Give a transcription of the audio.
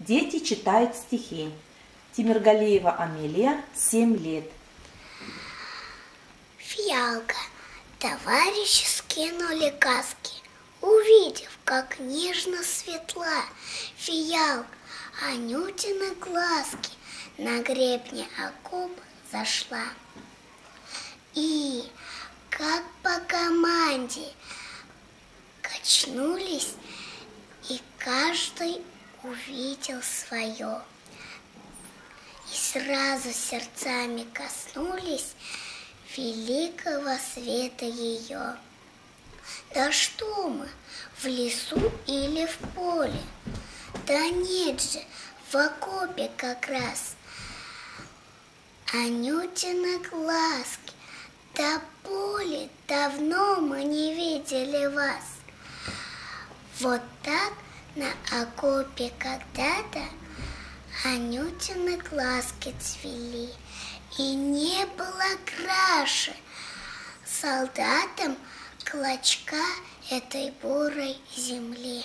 Дети читают стихи. Тимиргалеева Амелия, 7 лет. Фиалка. Товарищи скинули каски, Увидев, как нежно светла Фиалка, Анютины глазки На гребне окоп зашла. И, как по команде, Качнулись, и каждый увидел свое. И сразу сердцами коснулись великого света ее. Да что мы, в лесу или в поле? Да нет же, в окопе как раз. Анютины глазки, да поле, давно мы не видели вас. Вот так на окопе когда-то Анютины глазки цвели, И не было краше солдатам клочка этой бурой земли.